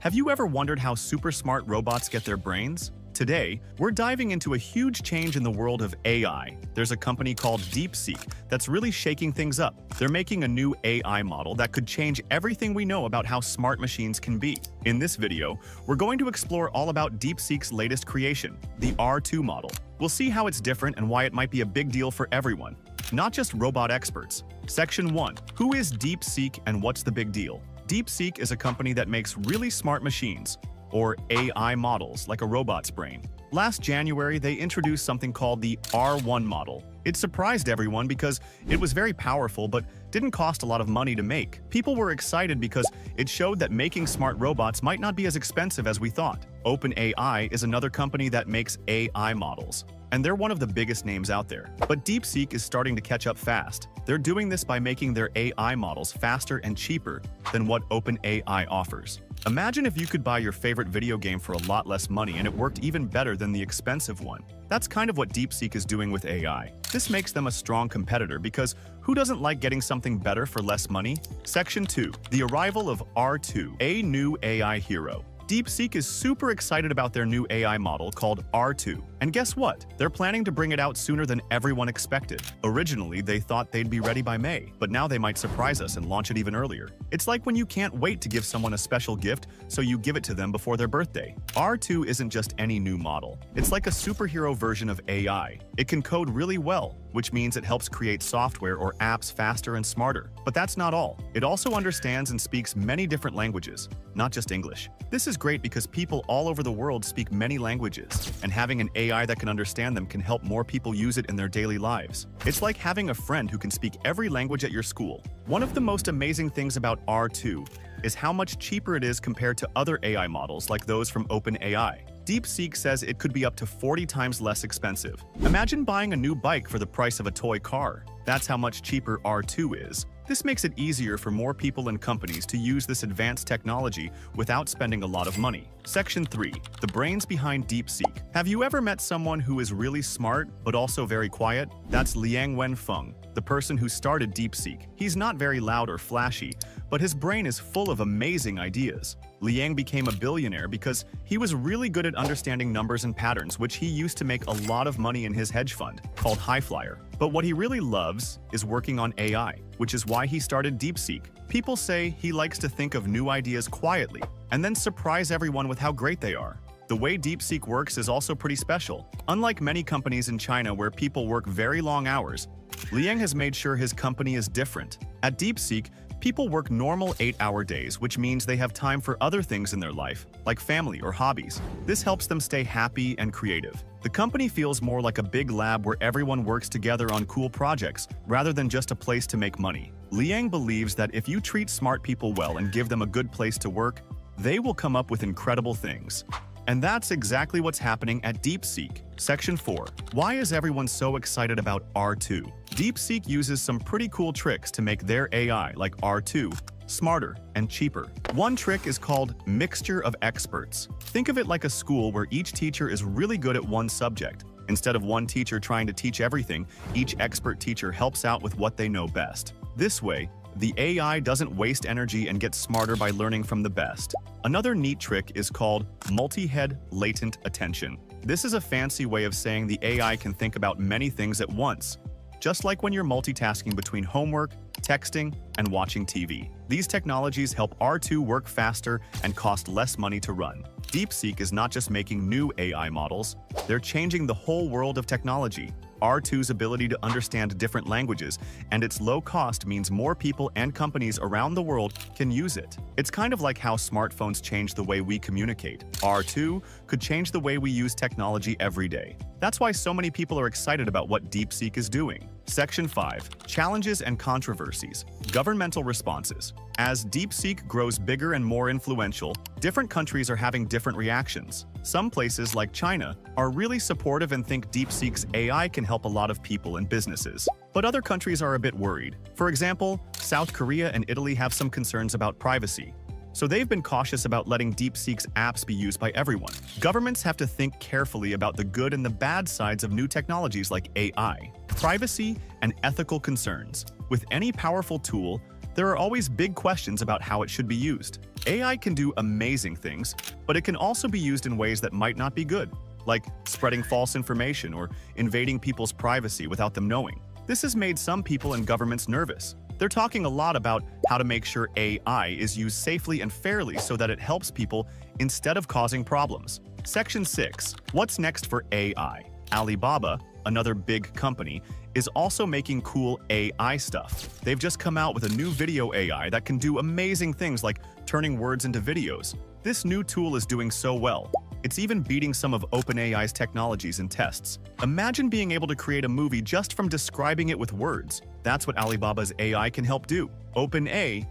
Have you ever wondered how super smart robots get their brains? Today, we're diving into a huge change in the world of AI. There's a company called DeepSeek that's really shaking things up. They're making a new AI model that could change everything we know about how smart machines can be. In this video, we're going to explore all about DeepSeek's latest creation, the R2 model. We'll see how it's different and why it might be a big deal for everyone, not just robot experts. Section 1. Who is DeepSeek and what's the big deal? DeepSeek is a company that makes really smart machines, or AI models, like a robot's brain. Last January, they introduced something called the R1 model. It surprised everyone because it was very powerful but didn't cost a lot of money to make. People were excited because it showed that making smart robots might not be as expensive as we thought. OpenAI is another company that makes AI models and they're one of the biggest names out there. But DeepSeek is starting to catch up fast. They're doing this by making their AI models faster and cheaper than what OpenAI offers. Imagine if you could buy your favorite video game for a lot less money and it worked even better than the expensive one. That's kind of what DeepSeek is doing with AI. This makes them a strong competitor because who doesn't like getting something better for less money? Section 2. The arrival of R2, a new AI hero. DeepSeek is super excited about their new AI model called R2. And guess what? They're planning to bring it out sooner than everyone expected. Originally, they thought they'd be ready by May, but now they might surprise us and launch it even earlier. It's like when you can't wait to give someone a special gift, so you give it to them before their birthday. R2 isn't just any new model. It's like a superhero version of AI. It can code really well, which means it helps create software or apps faster and smarter. But that's not all. It also understands and speaks many different languages, not just English. This is great because people all over the world speak many languages, and having an AI that can understand them can help more people use it in their daily lives. It's like having a friend who can speak every language at your school. One of the most amazing things about R2 is how much cheaper it is compared to other AI models like those from OpenAI. DeepSeek says it could be up to 40 times less expensive. Imagine buying a new bike for the price of a toy car. That's how much cheaper R2 is. This makes it easier for more people and companies to use this advanced technology without spending a lot of money. Section 3. The brains behind DeepSeek. Have you ever met someone who is really smart but also very quiet? That's Liang Wenfeng, the person who started DeepSeek. He's not very loud or flashy, but his brain is full of amazing ideas. Liang became a billionaire because he was really good at understanding numbers and patterns, which he used to make a lot of money in his hedge fund, called Highflyer. But what he really loves is working on AI, which is why he started DeepSeek. People say he likes to think of new ideas quietly and then surprise everyone with how great they are. The way DeepSeek works is also pretty special. Unlike many companies in China where people work very long hours, Liang has made sure his company is different. At DeepSeek, People work normal 8-hour days, which means they have time for other things in their life, like family or hobbies. This helps them stay happy and creative. The company feels more like a big lab where everyone works together on cool projects, rather than just a place to make money. Liang believes that if you treat smart people well and give them a good place to work, they will come up with incredible things. And that's exactly what's happening at DeepSeek. Section 4. Why is everyone so excited about R2? DeepSeek uses some pretty cool tricks to make their AI, like R2, smarter and cheaper. One trick is called Mixture of Experts. Think of it like a school where each teacher is really good at one subject. Instead of one teacher trying to teach everything, each expert teacher helps out with what they know best. This way, the AI doesn't waste energy and gets smarter by learning from the best. Another neat trick is called multi-head latent attention. This is a fancy way of saying the AI can think about many things at once, just like when you're multitasking between homework, texting, and watching TV. These technologies help R2 work faster and cost less money to run. DeepSeek is not just making new AI models, they're changing the whole world of technology. R2's ability to understand different languages, and its low cost means more people and companies around the world can use it. It's kind of like how smartphones change the way we communicate. R2 could change the way we use technology every day. That's why so many people are excited about what DeepSeek is doing. Section 5. Challenges and Controversies Governmental Responses As DeepSeek grows bigger and more influential, different countries are having different reactions. Some places, like China, are really supportive and think DeepSeek's AI can help a lot of people and businesses. But other countries are a bit worried. For example, South Korea and Italy have some concerns about privacy. So they've been cautious about letting DeepSeek's apps be used by everyone. Governments have to think carefully about the good and the bad sides of new technologies like AI, privacy, and ethical concerns. With any powerful tool, there are always big questions about how it should be used. AI can do amazing things, but it can also be used in ways that might not be good, like spreading false information or invading people's privacy without them knowing. This has made some people and governments nervous. They're talking a lot about how to make sure AI is used safely and fairly so that it helps people instead of causing problems. Section 6. What's next for AI? Alibaba, another big company, is also making cool AI stuff. They've just come out with a new video AI that can do amazing things like turning words into videos. This new tool is doing so well. It's even beating some of OpenAI's technologies in tests. Imagine being able to create a movie just from describing it with words. That's what Alibaba's AI can help do. OpenAI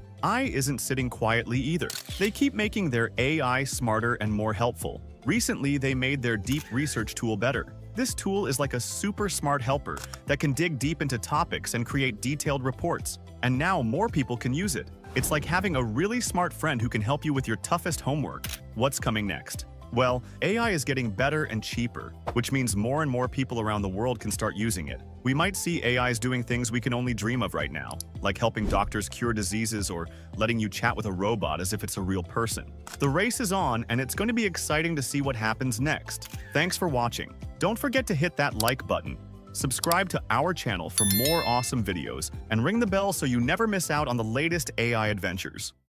isn't sitting quietly either. They keep making their AI smarter and more helpful. Recently, they made their deep research tool better. This tool is like a super smart helper that can dig deep into topics and create detailed reports. And now more people can use it. It's like having a really smart friend who can help you with your toughest homework. What's coming next? Well, AI is getting better and cheaper, which means more and more people around the world can start using it. We might see AIs doing things we can only dream of right now, like helping doctors cure diseases or letting you chat with a robot as if it's a real person. The race is on, and it's going to be exciting to see what happens next. Thanks for watching. Don't forget to hit that like button. Subscribe to our channel for more awesome videos, and ring the bell so you never miss out on the latest AI adventures.